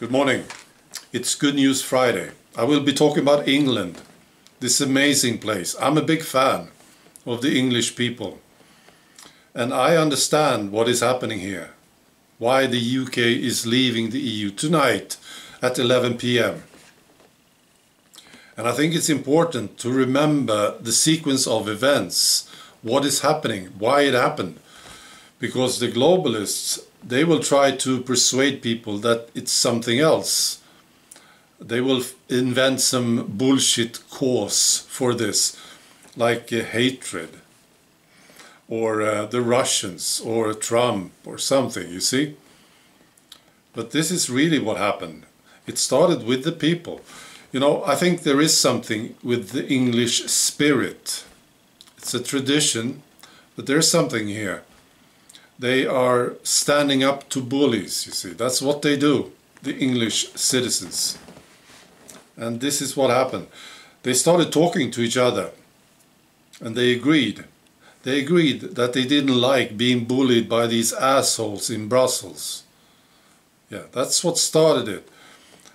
Good morning. It's Good News Friday. I will be talking about England, this amazing place. I'm a big fan of the English people. And I understand what is happening here. Why the UK is leaving the EU tonight at 11 pm. And I think it's important to remember the sequence of events, what is happening, why it happened. Because the globalists they will try to persuade people that it's something else. They will invent some bullshit cause for this, like uh, hatred, or uh, the Russians, or Trump, or something, you see? But this is really what happened. It started with the people. You know, I think there is something with the English spirit. It's a tradition, but there's something here they are standing up to bullies, you see. That's what they do, the English citizens. And this is what happened. They started talking to each other and they agreed. They agreed that they didn't like being bullied by these assholes in Brussels. Yeah, that's what started it.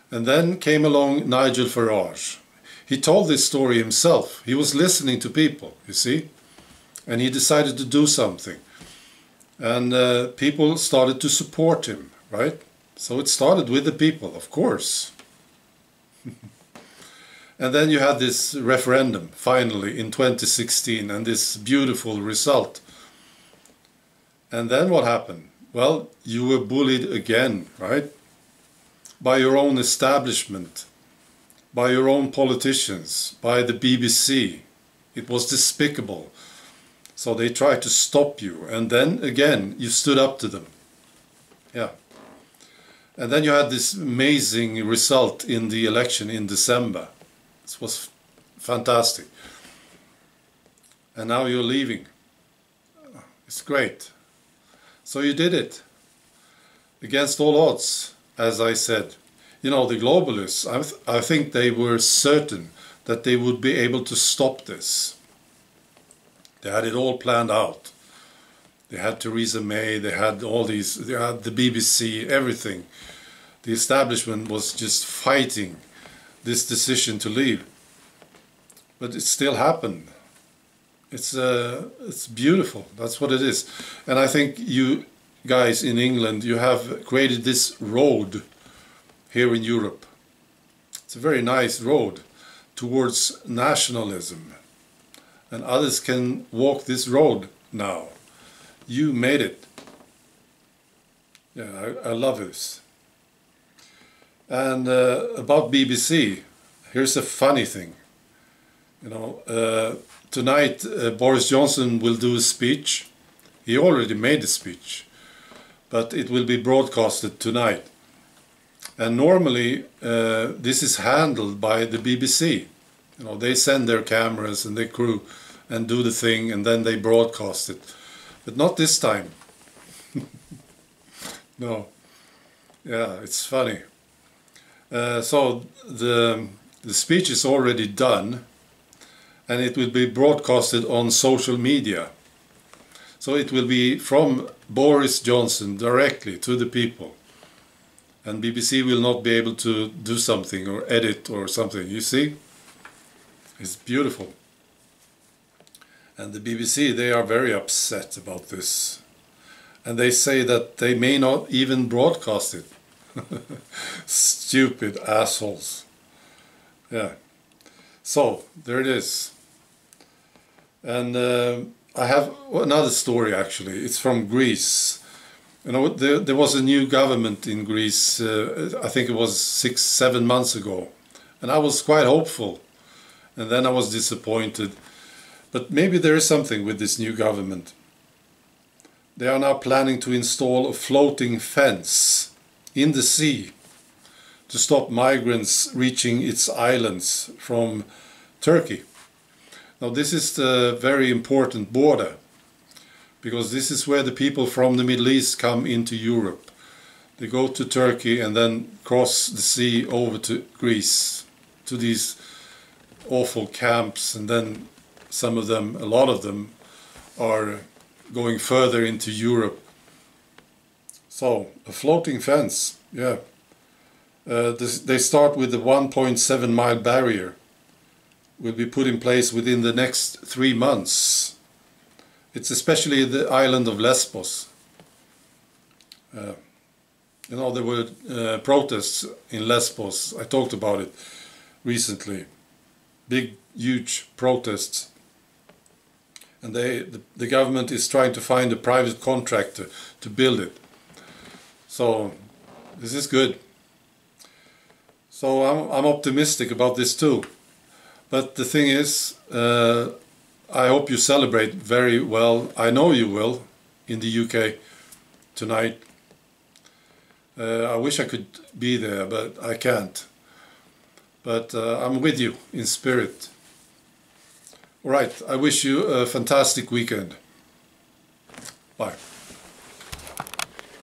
And then came along Nigel Farage. He told this story himself. He was listening to people, you see, and he decided to do something and uh, people started to support him, right? So it started with the people, of course. and then you had this referendum finally in 2016 and this beautiful result. And then what happened? Well, you were bullied again, right? By your own establishment, by your own politicians, by the BBC. It was despicable. So they tried to stop you, and then again you stood up to them. Yeah. And then you had this amazing result in the election in December. This was fantastic. And now you're leaving. It's great. So you did it. Against all odds, as I said. You know, the globalists, I, th I think they were certain that they would be able to stop this. They had it all planned out. They had Theresa May, they had all these, they had the BBC, everything. The establishment was just fighting this decision to leave. But it still happened. It's, uh, it's beautiful, that's what it is. And I think you guys in England, you have created this road here in Europe. It's a very nice road towards nationalism and others can walk this road now. You made it. Yeah, I, I love this. And uh, about BBC, here's a funny thing. You know, uh, tonight uh, Boris Johnson will do a speech. He already made a speech, but it will be broadcasted tonight. And normally uh, this is handled by the BBC. You know, they send their cameras and their crew and do the thing and then they broadcast it. But not this time. no. Yeah, it's funny. Uh, so the, the speech is already done and it will be broadcasted on social media. So it will be from Boris Johnson directly to the people. And BBC will not be able to do something or edit or something, you see? It's beautiful. And the BBC, they are very upset about this. And they say that they may not even broadcast it. Stupid assholes. Yeah. So, there it is. And uh, I have another story actually. It's from Greece. You know, there, there was a new government in Greece, uh, I think it was six, seven months ago. And I was quite hopeful. And then I was disappointed but maybe there is something with this new government. They are now planning to install a floating fence in the sea to stop migrants reaching its islands from Turkey. Now this is the very important border because this is where the people from the Middle East come into Europe. They go to Turkey and then cross the sea over to Greece to these awful camps and then some of them, a lot of them, are going further into Europe. So, a floating fence, yeah. Uh, this, they start with the 1.7 mile barrier will be put in place within the next three months. It's especially the island of Lesbos. Uh, you know, there were uh, protests in Lesbos. I talked about it recently. Big, huge protests. And they, the, the government is trying to find a private contractor to build it. So, this is good. So I'm, I'm optimistic about this too. But the thing is, uh, I hope you celebrate very well. I know you will in the UK tonight. Uh, I wish I could be there, but I can't. But uh, I'm with you in spirit. All right, I wish you a fantastic weekend. Bye.